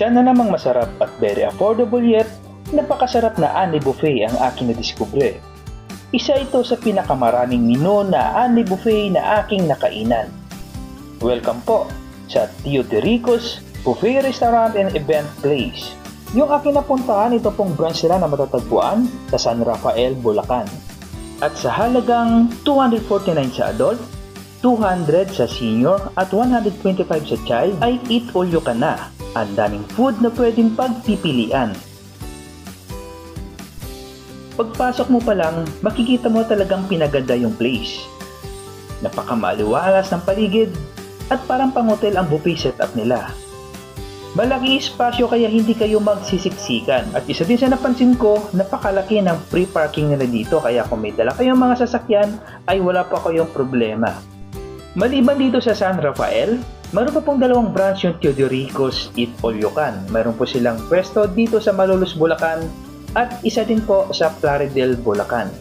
Isa na namang masarap at very affordable yet napakasarap na Anne Buffet ang aking nadiskubre. Isa ito sa pinakamaraming menu na Anne Buffet na aking nakainan. Welcome po sa Tio Buffet Restaurant and Event Place. Yung aking napuntahan, ito pong branch nila na matatagpuan sa San Rafael, Bulacan. At sa halagang 249 sa adult, 200 sa senior at 125 sa child ay eat all you can na. Ang daming food na pwedeng pagpipilian. Pagpasok mo pa lang, makikita mo talagang pinaganda yung place. Napakamaliwalas ng paligid at parang pang-hotel ang buffet setup nila. Malaki espasyo kaya hindi kayo magsisiksikan. At isa din sa napansin ko, napakalaki ng free parking nila dito kaya kung may dala kayong mga sasakyan ay wala pa kayong problema. Maliban dito sa San Rafael, Meron pa pong dalawang branch yung Teodoricos Eat All You Can. Meron po silang pwesto dito sa Malolos, Bulacan at isa din po sa Plaridel, Bulacan.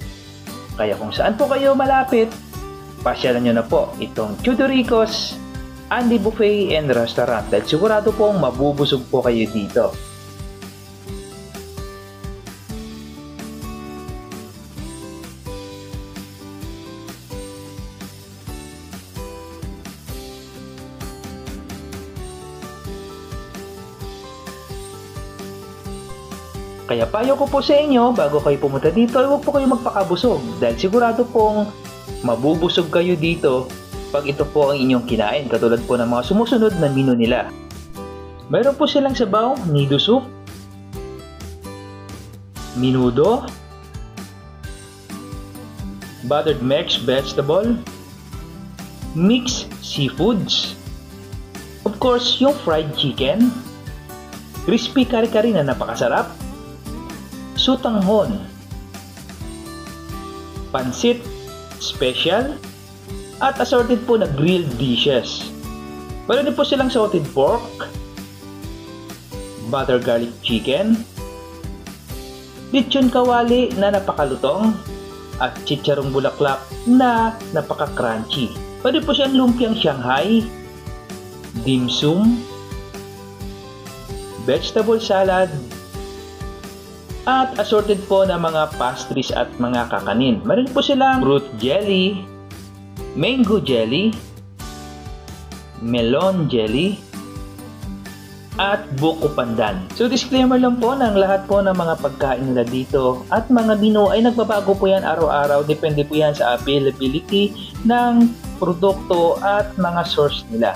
Kaya kung saan po kayo malapit, pasyalan nyo na po itong Teodoricos Andy Buffet and Restaurant dahil sigurado pong mabubusog po kayo dito. Kaya payo ko po sa inyo, bago kayo pumunta dito, huwag po kayo magpakabusog dahil sigurado pong mabubusog kayo dito pag ito po ang inyong kinain katulad po ng mga sumusunod na menu nila. Mayroon po silang sabaw, nido soup, minudo, buttered mixed vegetable, mixed seafoods, of course yung fried chicken, crispy kari-kari na napakasarap, sutanghon, pansit, special, at assorted po na grilled dishes. Meron din po silang salted pork, butter garlic chicken, lechon kawali na napakalutong, at chicharong bulaklak na napaka-crunchy. Pwede po siyang lumpiang Shanghai, dim sum, vegetable salad, at assorted po na mga pastries at mga kakanin. Meron po silang fruit jelly, mango jelly, melon jelly, at buko pandan. So disclaimer lang po ng lahat po ng mga pagkain nila dito at mga menu ay nagbabago po yan araw-araw. Depende po yan sa availability ng produkto at mga source nila.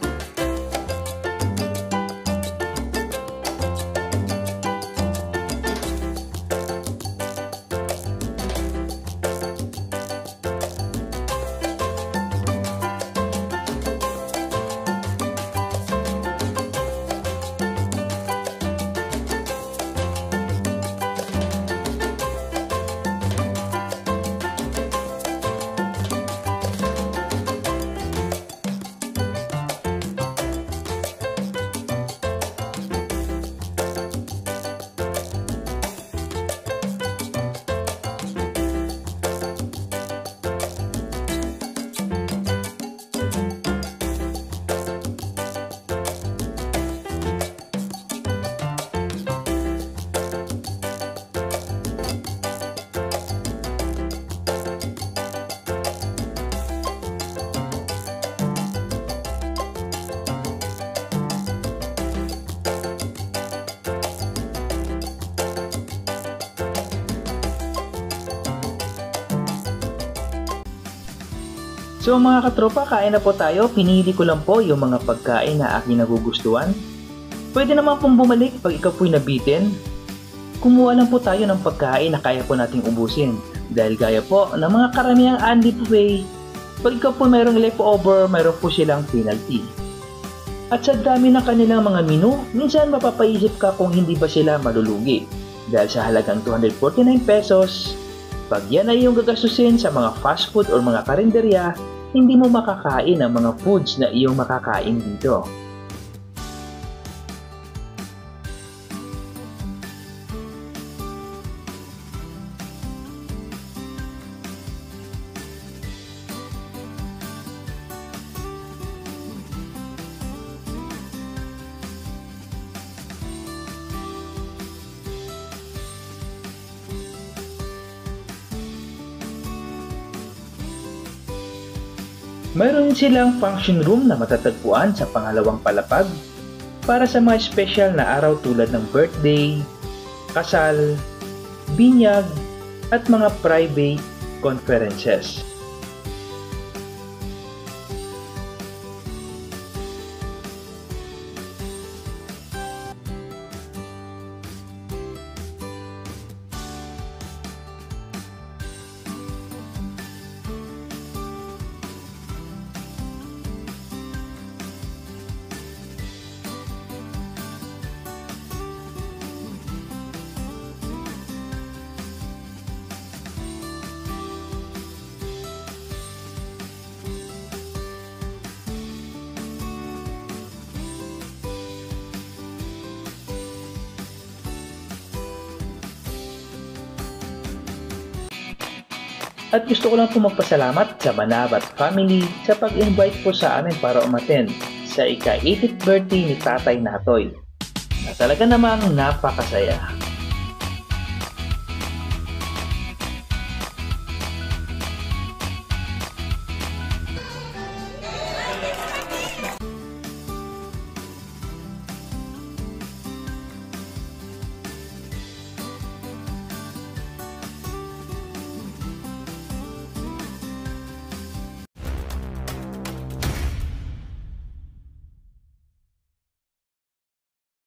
So mga katropa, kain na po tayo. Pinili ko lang po yung mga pagkain na aking nagugustuhan. Pwede naman pong bumalik pag ikaw po'y nabitin. Kumuha lang po tayo ng pagkain na kaya po nating ubusin. Dahil gaya po ng mga karamihang Andy Buffet, pag ikaw po mayroong leftover, mayroon po silang penalty. At sa dami ng kanilang mga menu, minsan mapapaisip ka kung hindi ba sila malulugi. Dahil sa halagang 249 pesos, pag yan ay yung gagastusin sa mga fast food or mga karinderya, hindi mo makakain ang mga foods na iyong makakain dito. Mayroon silang function room na matatagpuan sa pangalawang palapag para sa mga special na araw tulad ng birthday, kasal, binyag, at mga private conferences. At gusto ko lang po magpasalamat sa Manabat family sa pag-invite po sa amin para umaten sa ika-80th birthday ni Tatay Natoy na talaga namang napakasaya.